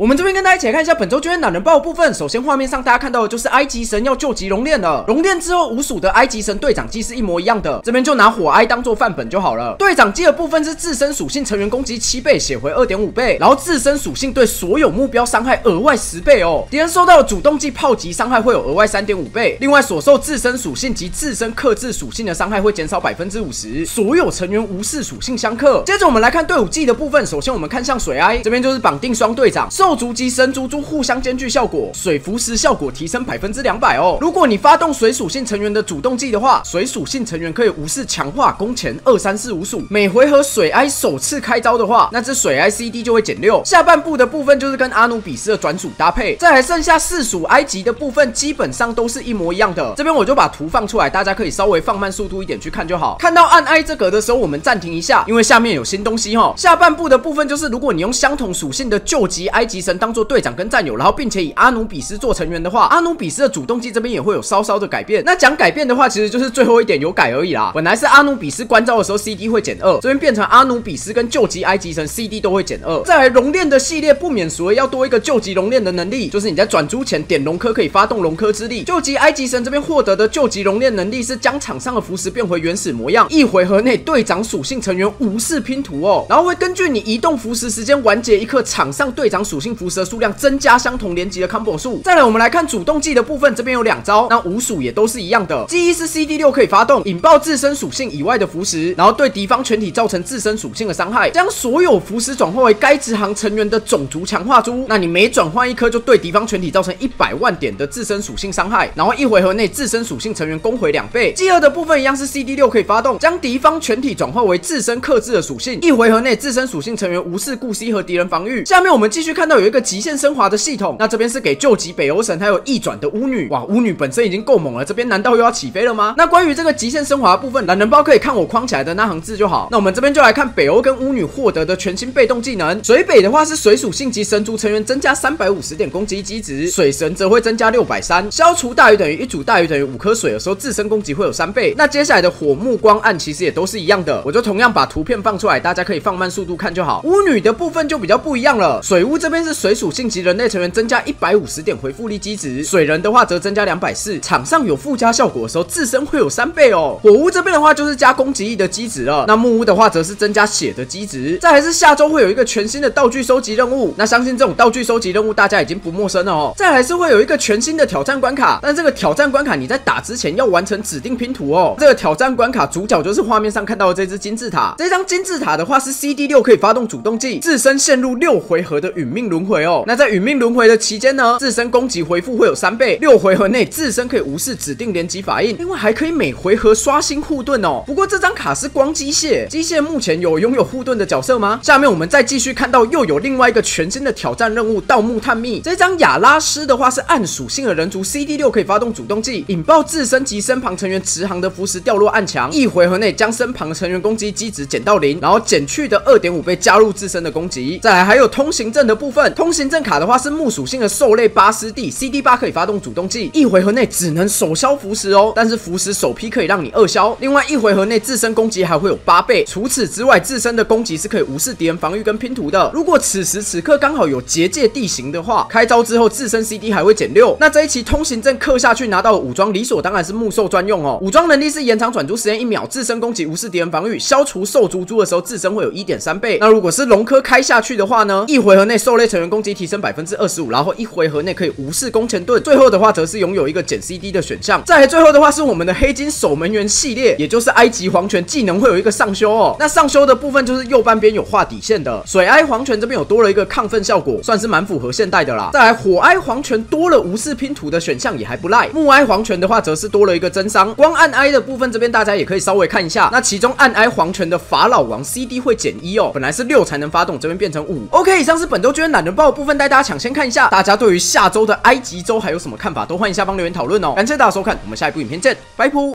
我们这边跟大家一起来看一下本周捐懒人包的部分。首先，画面上大家看到的就是埃及神要救急熔炼了。熔炼之后，无属的埃及神队长机是一模一样的。这边就拿火埃当做范本就好了。队长机的部分是自身属性成员攻击七倍，血回二点五倍，然后自身属性对所有目标伤害额外十倍哦。敌人受到的主动技炮击伤害会有额外三点五倍。另外，所受自身属性及自身克制属性的伤害会减少百分之五十。所有成员无视属性相克。接着我们来看队伍技的部分。首先我们看向水埃，这边就是绑定双队长，爆竹及神族。珠互相兼具效果，水浮石效果提升百分之两百哦。如果你发动水属性成员的主动技的话，水属性成员可以无视强化攻前二三四五属。每回合水埃首次开招的话，那只水埃 CD 就会减六。下半部的部分就是跟阿努比斯的转属搭配，再还剩下四属埃及的部分基本上都是一模一样的。这边我就把图放出来，大家可以稍微放慢速度一点去看就好。看到暗埃这格的时候，我们暂停一下，因为下面有新东西哈。下半部的部分就是如果你用相同属性的救急埃及神当做队长。跟战友，然后并且以阿努比斯做成员的话，阿努比斯的主动技这边也会有稍稍的改变。那讲改变的话，其实就是最后一点有改而已啦。本来是阿努比斯关照的时候 CD 会减二，这边变成阿努比斯跟救急埃及神 CD 都会减二。再来熔炼的系列不免俗要多一个救急熔炼的能力，就是你在转珠前点龙科可以发动龙科之力。救急埃及神这边获得的救急熔炼能力是将场上的符石变回原始模样，一回合内队长属性成员无视拼图哦，然后会根据你移动符石时间完结一刻，场上队长属性辐射数量增。加相同连级的 combo 数。再来，我们来看主动技的部分，这边有两招，那五属也都是一样的。记忆是 CD 六可以发动引爆自身属性以外的符石，然后对敌方全体造成自身属性的伤害，将所有符石转化为该支行成员的种族强化珠。那你每转换一颗，就对敌方全体造成一百万点的自身属性伤害，然后一回合内自身属性成员攻回两倍。第二的部分一样是 CD 六可以发动，将敌方全体转化为自身克制的属性，一回合内自身属性成员无视顾 C 和敌人防御。下面我们继续看到有一个极限升华的系统，那这边是给救急北欧神，还有逆转的巫女。哇，巫女本身已经够猛了，这边难道又要起飞了吗？那关于这个极限升华部分，懒人包可以看我框起来的那行字就好。那我们这边就来看北欧跟巫女获得的全新被动技能。水北的话是水属性级神族成员增加三百五十点攻击机值，水神则会增加六百三。消除大于等于一组大于等于五颗水的时候，自身攻击会有三倍。那接下来的火木光暗其实也都是一样的，我就同样把图片放出来，大家可以放慢速度看就好。巫女的部分就比较不一样了，水巫这边是水属性及人类成员增加一百五十点回复力机值，水人的话则增加两百四。场上有附加效果的时候，自身会有三倍哦。火屋这边的话就是加攻击力的机值了，那木屋的话则是增加血的机值。再还是下周会有一个全新的道具收集任务，那相信这种道具收集任务大家已经不陌生了哦。再还是会有一个全新的挑战关卡，但这个挑战关卡你在打之前要完成指定拼图哦。这个挑战关卡主角就是画面上看到的这只金字塔，这张金字塔的话是 CD 六可以发动主动技，自身陷入六回合的殒命轮回哦。那在殒命轮回的期间呢，自身攻击回复会有三倍，六回合内自身可以无视指定连击法印，另外还可以每回合刷新护盾哦。不过这张卡是光机械，机械目前有拥有护盾的角色吗？下面我们再继续看到又有另外一个全新的挑战任务——盗墓探秘。这张亚拉斯的话是暗属性的人族，CD 六可以发动主动技，引爆自身及身旁成员持行的符石掉落暗墙，一回合内将身旁成员攻击机值减到零，然后减去的二点五倍加入自身的攻击。再来还有通行证的部分，通行证卡的话是木属性的兽类巴斯蒂，CD 八可以发动主动技，一回合内只能手消符石哦，但是符石首批可以让你二消。另外一回合内自身攻击还会有八倍，除此之外自身的攻击是可以无视敌人防御跟拼图的。如果此时此刻刚好有结界地形的话，开招之后自身 CD 还会减六。那这一期通行证刻下去拿到的武装理所当然是木兽专用哦。武装能力是延长转珠时间一秒，自身攻击无视敌人防御，消除兽猪猪的时候自身会有一点三倍。那如果是龙科开下去的话呢，一回合内兽类成员攻击提升百分之二十五，然后一回合内可以无视攻前盾。最后的话则是拥有一个减 CD 的选项。再最后的话是我们的黑金守门员系列，也就是埃及皇权技能会有一个上修哦。那上修的部分就是右半边有画底线的。水埃皇权这边有多了一个亢奋效果，算是蛮符合现代的啦。再来火埃皇权多了无视拼图的选项也还不赖。木埃皇权的话则是多了一个增伤。光暗埃的部分这边大家也可以稍微看一下。那其中暗埃皇权的法老王 CD 会减一哦，本来是六才能发动，这边变成五。OK，以上是本周捐懒人包的部分，带大家抢先看一下。大家对于下周的埃及周还有什么看法？都欢迎下方留言讨论哦。感谢大家收看，我们下一部影片见，拜拜。